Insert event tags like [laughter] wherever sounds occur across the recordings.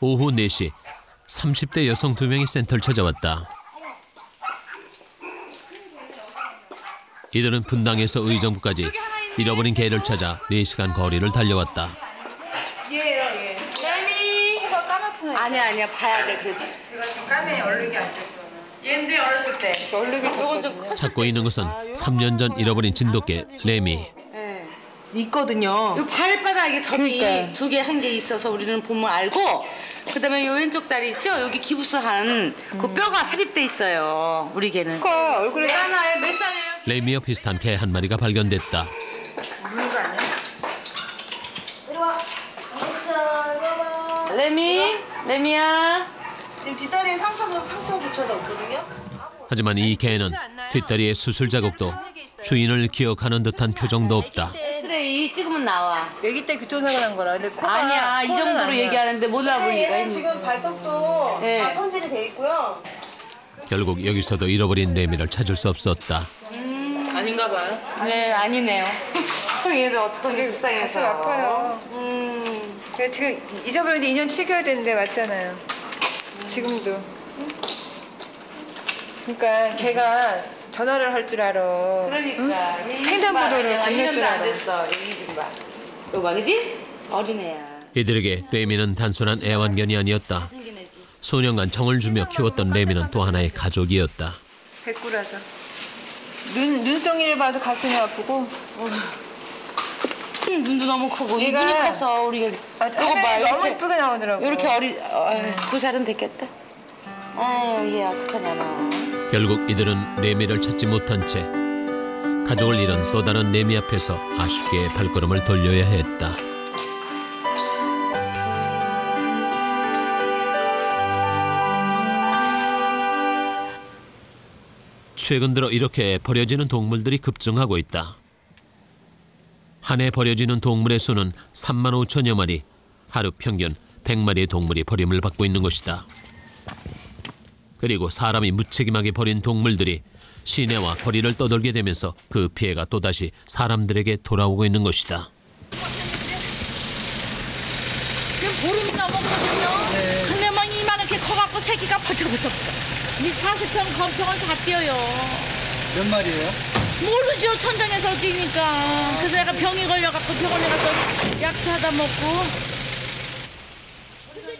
오후 4시 30대 여성 두 명이 센터를 찾아왔다. 이들은 분당에서 의정부까지 잃어버린 개를 찾아 4시간 거리를 달려왔다. 얘예요, 얘. 레미 이거 까맣잖아요. 아니야 아니야 봐야 돼 그래도 제가 지금 까매 얼룩이 안 됐어요. 얘네 어렸을 때 얼룩이 좀. 찾고 있는 것은 3년 전 잃어버린 진돗개 레미. 예. 있거든요. 요 발바닥에 점이 그러니까요. 두개 한 개 있어서 우리는 보면 알고 그다음에 요 왼쪽 다리 있죠 여기 기부스한 그 뼈가 삽입돼 있어요 우리 개는 그러니까 얼굴에 하나에 몇 살이에요? 레미와 비슷한 개 한 마리가 발견됐다. 물는 거 아니야? 이리 와. 레미 레미야 지금 뒷다리에 상처도 상처조차도 없거든요. 하지만 이 개는 뒷다리에 수술 자국도 주인을 기억하는 듯한 표정도 없다. 나와 아기 때 교통사고 난 거라. 근데 코가 아니야 이 코는 정도로 아니야. 얘기하는데 못 근데 알아보니까 얘는 지금 발톱도 네. 다 손질이 돼 있고요. 결국 여기서도 잃어버린 레미를 찾을 수 없었다. 아닌가 봐요. 네 아니네요 [laughs] 얘도 어떡하니 불쌍해서 가슴 아파요. 음 그러니까 지금 잊어버린 지 2년 7개월 됐는데 맞잖아요. 지금도. 그러니까 걔가 전화를 할 줄 알아. 그러니까 횡단보도를 건널 줄 1년도 안 알아. 됐어 좀봐 이거 봐 그지? 어린애야 이들에게 레미는 단순한 애완견이 아니었다. 소년간 정을 주며 키웠던 레미는 또 하나의 가족이었다. 백구라서. 눈, 눈덩이를 봐도 가슴이 아프고. 음, 눈도 너무 크고 이 얘가- 눈이 커서 우리가 아, 이거 봐 너무 예쁘게 나오더라고. 이렇게 어리 어, 두 살은 됐겠다 아유 얘 어떡하냐 너 결국 이들은 레미를 찾지 못한 채 가족을 잃은 또 다른 레미 앞에서 아쉽게 발걸음을 돌려야 했다. 최근 들어 이렇게 버려지는 동물들이 급증하고 있다. 한 해 버려지는 동물의 수는 3만 5천여 마리, 하루 평균 100마리의 동물이 버림을 받고 있는 것이다. 그리고 사람이 무책임하게 버린 동물들이 시내와 거리를 떠돌게 되면서 그 피해가 또다시 사람들에게 돌아오고 있는 것이다. 지금 보름이 넘었거든요. 근데 막 이만하게 커갖고 새끼가 벌쩍벌쩍. 이 40평 건평을 다 뛰어요. 몇 마리예요? 모르죠. 천장에서 뛰니까. 그래서 내가 병이 걸려갖고 병원에 가서 약초 하다 먹고.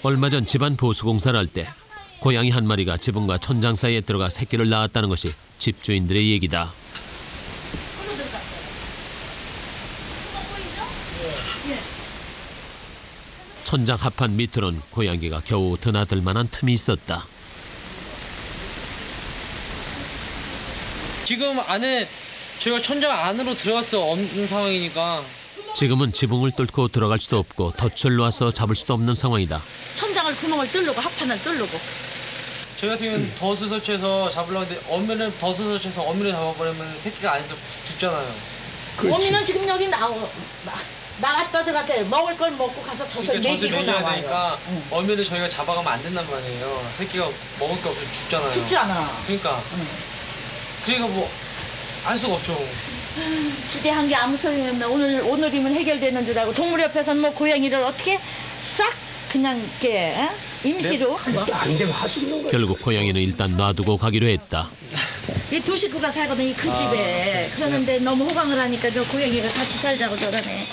얼마 전 집안 보수공사를 할 때 고양이 한 마리가 지붕과 천장 사이에 들어가 새끼를 낳았다는 것이 집주인들의 얘기다. 천장 합판 밑으론 고양이가 겨우 드나들 만한 틈이 있었다. 지금 안에 저희가 천장 안으로 들어갈 수 없는 상황이니까 지금은 지붕을 뚫고 들어갈 수도 없고 덫을 놔서 잡을 수도 없는 상황이다. 천장을 구멍을 뚫르고 합판을 뚫르고. 저희 같은 경우는 덫을 설치해서 잡으려고 했는데 엄면을 덫을 설치해서 엄면을 잡아버리면 새끼가 안에서 죽잖아요 어미는 지금 여기 나오. 나- 나갔다 들어갔다 먹을 걸 먹고 가서 젖을 그러니까 젖을 먹이고 먹여야 나와요. 되니까 엄면을 저희가 잡아가면 안 된단 말이에요 새끼가 먹을 게 없어서 죽잖아요 죽지 않아. 그러니까 그러니까 뭐 알 수가 없죠 기대한 게 아무 소용이 없네. 오늘 오늘이면 해결되는 줄 알고 동물협회에서는 뭐 고양이를 어떻게 싹 그냥 이렇게 에? 임시로 뭐. 결국 고양이는 일단 놔두고 가기로 했다. 이두 식구가 살거든 이 큰 집에 그러는데 너무 호강을 하니까 저 고양이가 같이 살자고 저러네.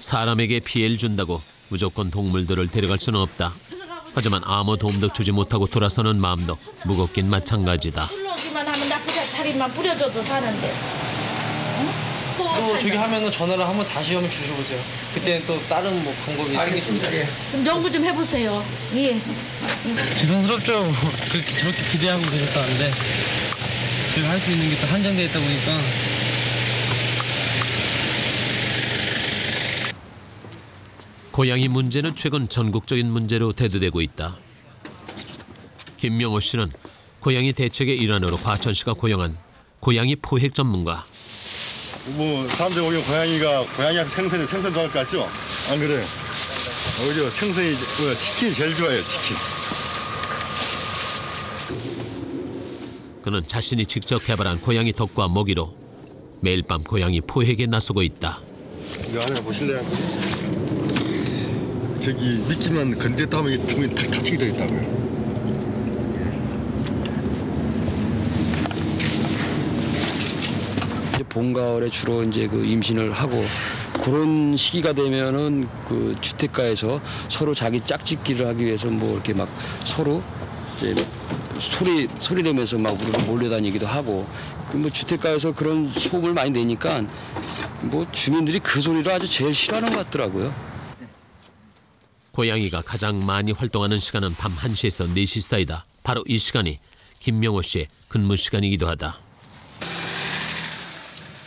사람에게 피해를 준다고 무조건 동물들을 데려갈 수는 없다. 하지만 아무 도움도 주지 못하고 돌아서는 마음도 무겁긴 마찬가지다. 불러오기만 하면 나쁘게 다리만 뿌려줘도 사는데. 응? 또. 저기 하면은 전화를 한번 다시 한번 주셔보세요 그때는 또 다른 뭐 방법이 생기십니다 좀 연구 좀 해보세요. 예. 죄송스럽죠. 뭐 그렇게 저렇게 기대하고 계셨다는데 저희가 할 수 있는 게 또 한정되어 있다 보니까 고양이 문제는 최근 전국적인 문제로 대두되고 있다. 김명호 씨는 고양이 대책의 일환으로 과천시가 고용한 고양이 포획 전문가. 뭐 사람들 오히려 고양이가 고양이 앞에 생선이 생선 좋아할 것 같죠? 안 그래요? 오히려 생선이 뭐야 치킨 제일 좋아해요 치킨. 그는 자신이 직접 개발한 고양이 덕과 먹이로 매일 밤 고양이 포획에 나서고 있다. 이거 하나 보실래요? 저기 미끼만 건드렸다 하면 등이 다 다치게 되어 있다고요. 이제 봄 가을에 주로 이제 그 임신을 하고 그런 시기가 되면은 그 주택가에서 서로 자기 짝짓기를 하기 위해서 뭐 이렇게 막 서로 이제 소리 소리 내면서 막 우르르 몰려다니기도 하고 그 뭐 주택가에서 그런 소음을 많이 내니까 뭐 주민들이 그 소리를 아주 제일 싫어하는 것 같더라고요. 고양이가 가장 많이 활동하는 시간은 밤 1시에서 4시 사이다. 바로 이 시간이 김명호 씨의 근무 시간이기도 하다.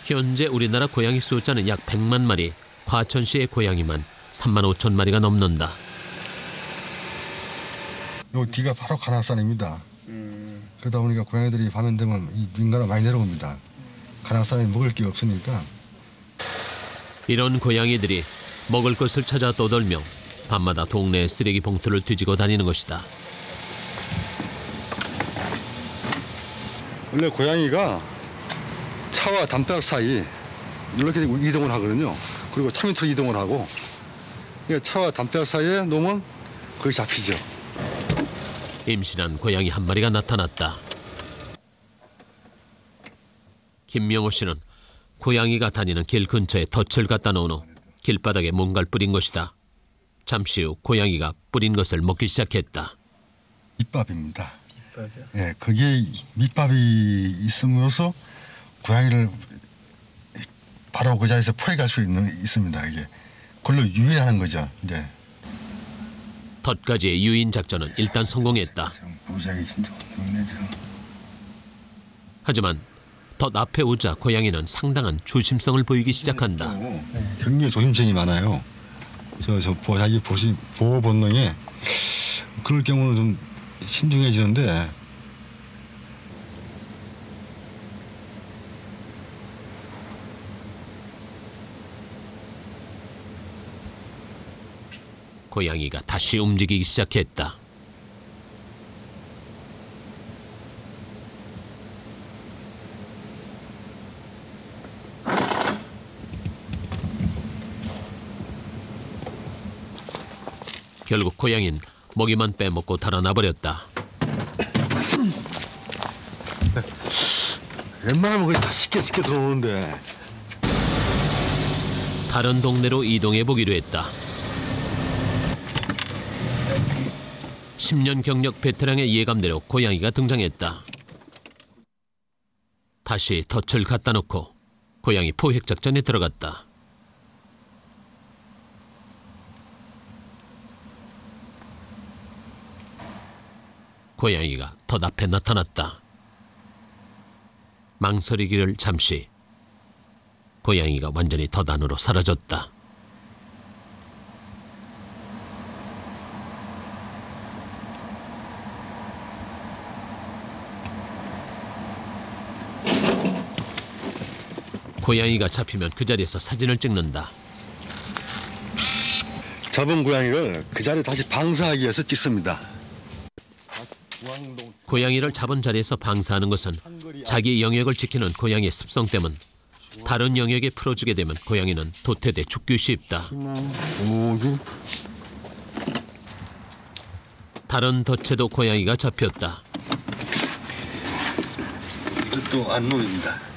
현재 우리나라 고양이 숫자는 약 100만 마리, 과천시의 고양이만 3만 5천 마리가 넘는다. 요 뒤가 바로 가락산입니다. 그러다 보니까 고양이들이 밤에 되면 이 민가로 많이 내려옵니다. 가락산에 먹을 게 없으니까 이런 고양이들이 먹을 것을 찾아 떠돌며 밤마다 동네 쓰레기 봉투를 뒤지고 다니는 것이다. 원래 고양이가 차와 담벼락 사이 이렇게 이동을 하거든요. 그리고 차 밑으로 이동을 하고 그러니까 차와 담벼락 사이에 놓으면 거기 잡히죠. 임신한 고양이 한 마리가 나타났다. 김명호 씨는 고양이가 다니는 길 근처에 덫을 갖다 놓은 후 길바닥에 뭔가를 뿌린 것이다. 잠시 후 고양이가 뿌린 것을 먹기 시작했다. 밑밥입니다. 밑밥이요? 예, 거기에 밑밥이 있음으로써 고양이를 바로 그 자리에서 포획할 수 있는 있습니다. 이게 그걸로 유인하는 거죠. 이제 덫까지의 유인 작전은 일단 성공했다. 하지만 덫 앞에 오자 고양이는 상당한 조심성을 보이기 시작한다. 굉장히 조심성이 많아요. 저, 저 보- 자기 보시, 보호 본능에 그럴 경우는 좀 신중해지는데 고양이가 다시 움직이기 시작했다. 결국 고양이는 먹이만 빼먹고 달아나 버렸다. [laughs] 웬만하면 그냥 다 쉽게 쉽게 들어오는데 다른 동네로 이동해 보기로 했다. 10년 경력 베테랑의 예감대로 고양이가 등장했다. 다시 덫을 갖다 놓고 고양이 포획 작전에 들어갔다. 고양이가 덫 앞에 나타났다. 망설이기를 잠시 고양이가 완전히 덫 안으로 사라졌다. 고양이가 잡히면 그 자리에서 사진을 찍는다. 잡은 고양이를 그 자리에 다시 방사하기 위해서 찍습니다. 고양이를 잡은 자리에서 방사하는 것은 자기 영역을 지키는 고양이의 습성 때문 다른 영역에 풀어주게 되면 고양이는 도태돼 죽기 쉽다. 다른 덫에도 고양이가 잡혔다. 이것도 안놈입니다.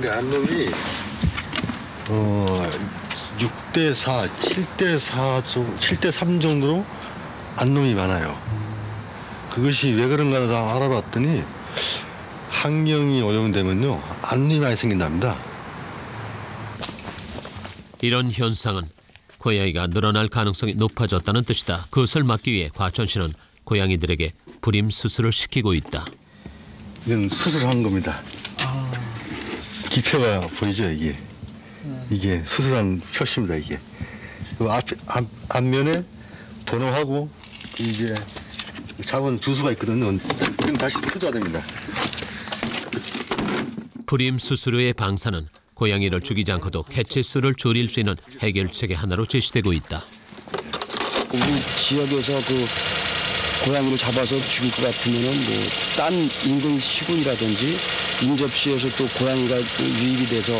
근데 안놈이 어 6대 4, 7대 4, 7대 3 정도로 안놈이 많아요. 그것이 왜 그런가 다 알아봤더니 환경이 오염되면요 안놈이 많이 생긴답니다. 이런 현상은 고양이가 늘어날 가능성이 높아졌다는 뜻이다. 그것을 막기 위해 과천시는 고양이들에게 불임 수술을 시키고 있다. 이건 수술한 겁니다. 기표가 보이죠 이게 이게 수술한 표시입니다 이게 그 앞, 앞 앞면에 번호하고 이제 잡은 주수가 있거든요. 그럼 다시 표시가 됩니다. 불임 수술 후의 방사는 고양이를 죽이지 않고도 개체수를 줄일 수 있는 해결책의 하나로 제시되고 있다. 우리 지역에서 그 고양이를 잡아서 죽일 것 같으면은 뭐딴 인근 시군이라든지 인접시에서 또 고양이가 또 유입이 돼서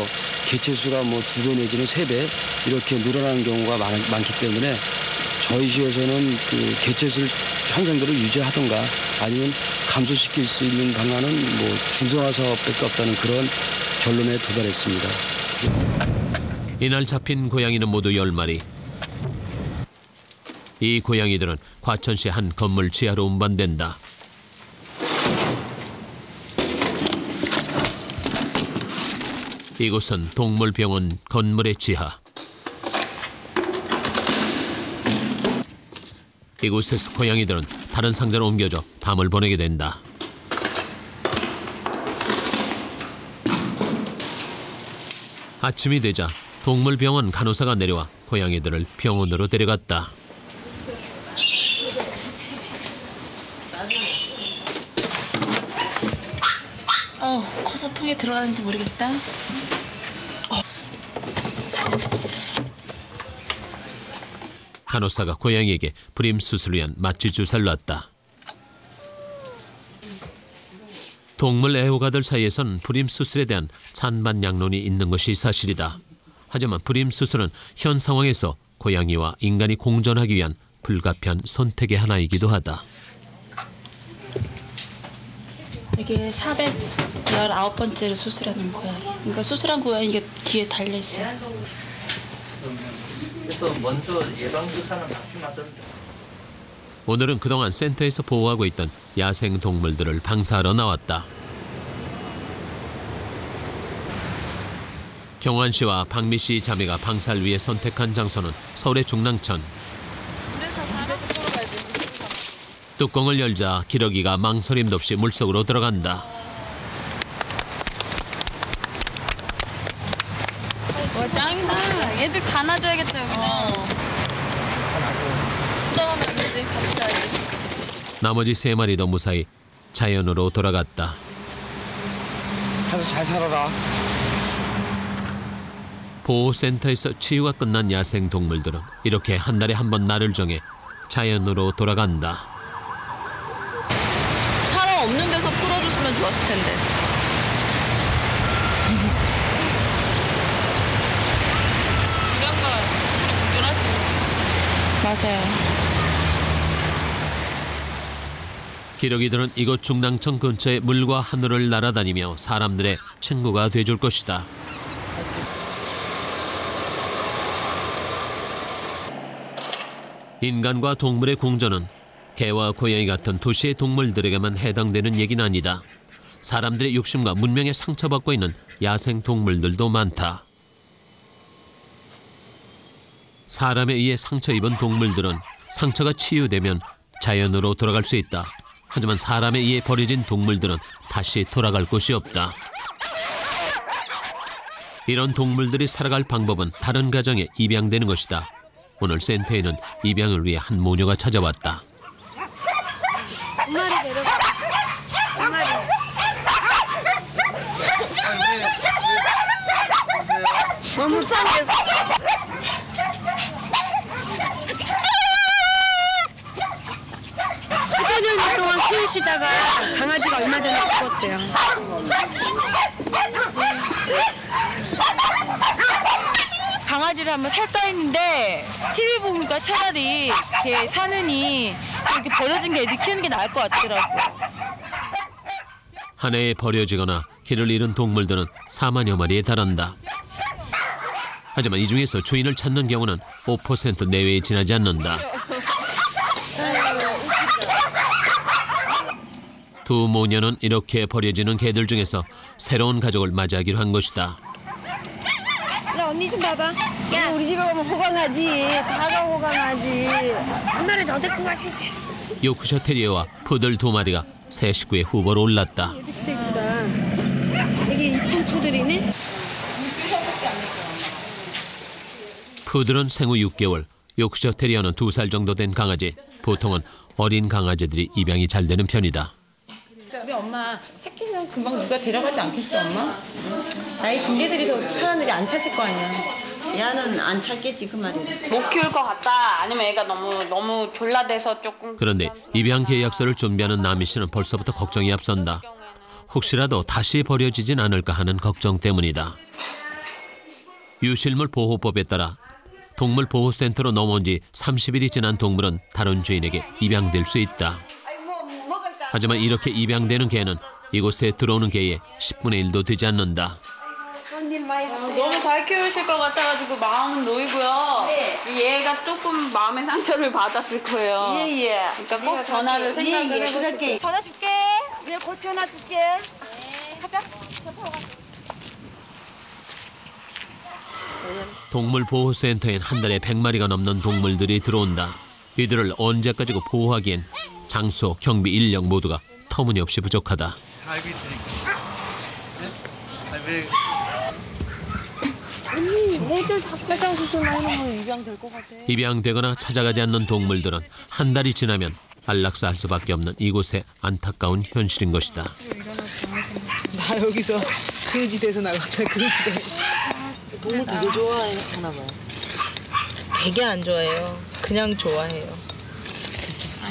개체수가 뭐 두 배 내지는 세 배 이렇게 늘어나는 경우가 많, 많기 때문에 저희 시에서는 그 개체수 현상대로 유지하던가 아니면 감소시킬 수 있는 방안은 뭐 중성화 사업밖에 없다는 그런 결론에 도달했습니다. 이날 잡힌 고양이는 모두 10마리. 이 고양이들은 과천시 한 건물 지하로 운반된다. 이곳은 동물병원 건물의 지하. 이곳에서 고양이들은 다른 상자로 옮겨져 밤을 보내게 된다. 아침이 되자 동물병원 간호사가 내려와 고양이들을 병원으로 데려갔다. 어, 커서 통에 들어가는지 모르겠다. 간호사가 고양이에게 불임 수술을 위한 마취 주사를 놨다. 동물 애호가들 사이에선 불임 수술에 대한 찬반 양론이 있는 것이 사실이다. 하지만 불임 수술은 현 상황에서 고양이와 인간이 공존하기 위한 불가피한 선택의 하나이기도 하다. 이게 419번째로 수술하는 고양이. 그러니까 수술한 고양이 이게 뒤에 달려 있어요. 그래서 먼저 예방 주사는 맞긴 맞았는데. 오늘은 그동안 센터에서 보호하고 있던 야생 동물들을 방사하러 나왔다. 경환 씨와 박미 씨 자매가 방사를 위해 선택한 장소는 서울의 중랑천. 뚜껑을 열자 기러기가 망설임도 없이 물속으로 들어간다. 와, 짱이다. 얘들 다 놔줘야겠다, 여기는. 혼자가면 안 되지. 같이 가야지. 나머지 세 마리도 무사히 자연으로 돌아갔다. 가서 잘 살아라. 보호센터에서 치유가 끝난 야생 동물들은 이렇게 한 달에 한 번 날을 정해 자연으로 돌아간다. 사람 없는 데서 풀어줬으면 좋았을 텐데. 우리 공존할 수 있는 맞아요. 기러기들은 이곳 중랑천 근처의 물과 하늘을 날아다니며 사람들의 친구가 돼줄 것이다. 인간과 동물의 공존은 개와 고양이 같은 도시의 동물들에게만 해당되는 얘기는 아니다. 사람들의 욕심과 문명에 상처받고 있는 야생 동물들도 많다. 사람에 의해 상처 입은 동물들은 상처가 치유되면 자연으로 돌아갈 수 있다. 하지만 사람에 의해 버려진 동물들은 다시 돌아갈 곳이 없다. 이런 동물들이 살아갈 방법은 다른 가정에 입양되는 것이다. 오늘 센터에는 입양을 위해 한 모녀가 찾아왔다. 한 마리 데려가. 한 마리. 너무 싸해 서 15년 동안 키우시다가 강아지가 얼마 전에 죽었대요. 강아지를 한번 살까 했는데 TV 보니까 차라리 걔 사느니 이렇게 버려진 게 애들 키우는 게 나을 것 같더라고요. 한 해에 버려지거나 길을 잃은 동물들은 4만여 마리에 달한다. 하지만 이 중에서 주인을 찾는 경우는 5% 내외에 지나지 않는다. 두 모녀는 이렇게 버려지는 개들 중에서 새로운 가족을 맞이하기로 한 것이다. 나 언니 좀 봐봐. 야, 우리 집에 가면 호가 나지. 다가. 한 마리 더 데리고 가시지. 요크셔 테리어와 푸들 두 마리가 새 식구의 후보로 올랐다. 얘도 진짜 이쁘다. 되게 이쁜 푸들이네. 푸들은 생후 6개월, 요크셔 테리어는 2살 정도 된 강아지. 보통은 어린 강아지들이 입양이 잘 되는 편이다. 엄마 새끼는 금방 누가 데려가지 않겠어 엄마? 나이 든 개들이 더 사람들이 안 찾을 거 아니야. 얘는 안 찾겠지 그 말이야. 못 키울 것 같다. 아니면 애가 너무 너무 졸라대서 조금. 그런데 입양 계약서를 준비하는 나미 씨는 벌써부터 걱정이 앞선다. 혹시라도 다시 버려지진 않을까 하는 걱정 때문이다. 유실물 보호법에 따라 동물 보호센터로 넘어온 지 30일이 지난 동물은 다른 주인에게 입양될 수 있다. 하지만 이렇게 입양되는 개는 이곳에 들어오는 개의 10분의 1도 되지 않는다. 너무 잘 키우실 것 같아가지고 마음은 놓이고요. 얘가 조금 마음의 상처를 받았을 거예요. 예예. 그러니까 꼭 전화를 생각을 예 예. 해보시고. 그렇게 전화 줄게. 내가 곧 전화 줄게. 가자. 동물보호센터엔 한 달에 100마리가 넘는 동물들이 들어온다. 이들을 언제까지고 보호하기엔 장소, 경비, 인력 모두가 터무니없이 부족하다. 알고 있으니까. 애들 입양될 것 같아. 입양되거나 찾아가지 않는 동물들은 한 달이 지나면 안락사할 수밖에 없는 이곳의 안타까운 현실인 것이다. 나 여기서 그지대에서 나갔다 그지대. 동물 되게 좋아하나 봐요. 되게 안 좋아해요. 그냥 좋아해요.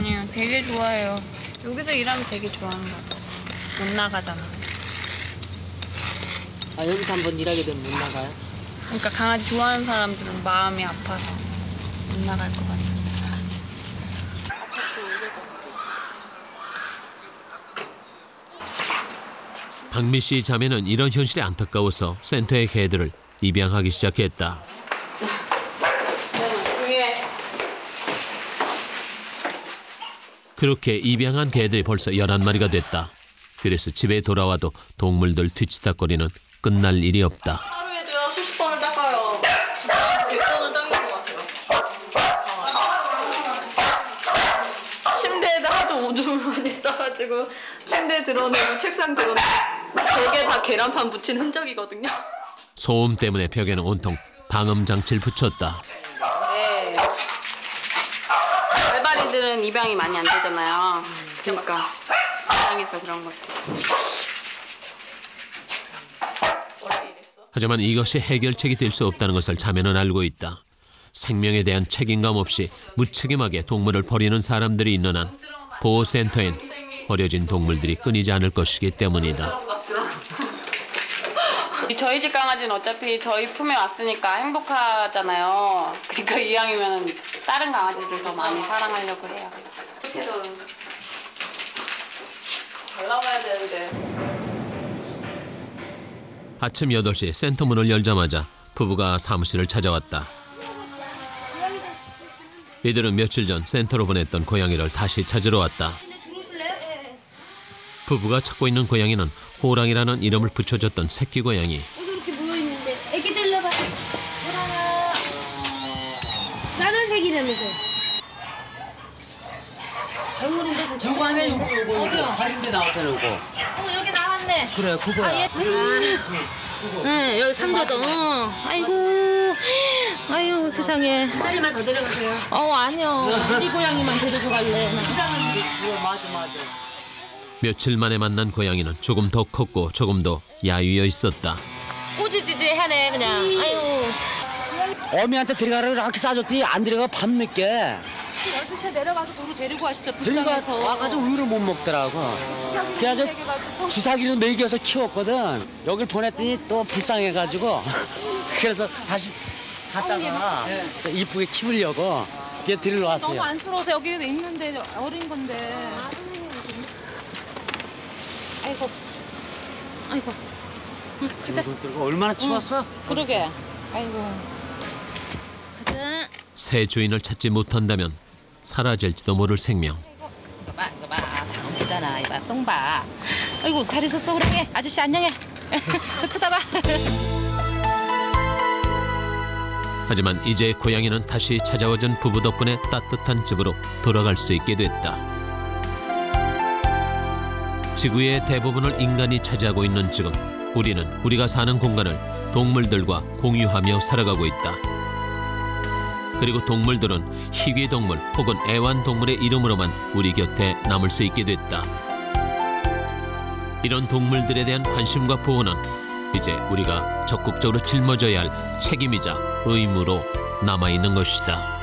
아니요, 되게 좋아해요. 여기서 일하면 되게 좋아하는 것 같아요. 못 나가잖아. 아 여기서 한번 일하게 되면 못 나가요? 그러니까 강아지 좋아하는 사람들은 마음이 아파서 못 나갈 것 같아요. 박미 씨 자매는 이런 현실이 안타까워서 센터의 개들을 입양하기 시작했다. 그렇게 입양한 개들이 벌써 11마리가 됐다. 그래서 집에 돌아와도 동물들 뒤치다거리는 끝날 일이 없다. 하루에도요 수십 번을 닦아요. 진짜 100번은 닦는 것 같아요. 침대에다 하도 오줌을 많이 싸가지고 침대 드러내고 책상 드러내고 벽에 다 계란판 붙인 흔적이거든요. 소음 때문에 벽에는 온통 방음 장치를 붙였다. 네. 알바리들은 입양이 많이 안 되잖아요. 그러니까 입양해서 그런 것도. 하지만 이것이 해결책이 될 수 없다는 것을 자매는 알고 있다. 생명에 대한 책임감 없이 무책임하게 동물을 버리는 사람들이 있는 한 보호센터엔 버려진 동물들이 끊이지 않을 것이기 때문이다. 저희 집 강아지는 어차피 저희 품에 왔으니까 행복하잖아요. 그러니까 이왕이면 다른 강아지들 더 많이 사랑하려고 해요. 잘 나와야 되는데. 아침 8시 센터 문을 열자마자 부부가 사무실을 찾아왔다. 이들은 며칠 전 센터로 보냈던 고양이를 다시 찾으러 왔다. 부부가 찾고 있는 고양이는 호랑이라는 이름을 붙여줬던 새끼 고양이. 이렇게 모여 있는데 애기 데려봐. 호랑아. 새끼라면서. 할머니인데 요거 안에 요거 요거 어디요? 할인데 나왔잖아 요거. 어 여기 나왔네. 그래 그거야. 아, 얘. 응 여기 상도동. 어. 아이고. 아유 세상에. 한 마리만 더 데려가세요. 어 아니요. 우리 고양이만 데려줘 갈래. 맞아 맞아. 며칠 만에 만난 고양이는 조금 더 컸고 조금 더 야위어 있었다. 꼬지지지 하네 그냥. 아유. 어미한테 들어가라고 이렇게 싸줬더니 안 들어가 밤늦게 12시에 내려가서 도로 데리고 왔죠. 들어가 와가지고 우유를 못 먹더라고. 그래서 주사기를 먹여서 키웠거든. 여길 보냈더니 또 불쌍해가지고 [laughs] 그래서 다시 갔다가 저 이쁘게 키우려고 그게 데리러 왔어요. 너무 안쓰러워서 여기 있는데 어린 건데. 아이고. 아이고. 가자. 들고 얼마나 추웠어? 그러게. 아이고. 가자. 새 주인을 찾지 못한다면 사라질지도 모를 생명. 이거 봐, 이거 봐. 다음 보잖아. 이봐, 똥 봐. 아이고, 잘 있었어, 호랑이. 아저씨 안녕해. [laughs] 저 쳐다봐. [laughs] 하지만 이제 고양이는 다시 찾아와준 부부 덕분에 따뜻한 집으로 돌아갈 수 있게 됐다. 지구의 대부분을 인간이 차지하고 있는 지금 우리는 우리가 사는 공간을 동물들과 공유하며 살아가고 있다. 그리고 동물들은 희귀동물 혹은 애완동물의 이름으로만 우리 곁에 남을 수 있게 됐다. 이런 동물들에 대한 관심과 보호는 이제 우리가 적극적으로 짊어져야 할 책임이자 의무로 남아있는 것이다.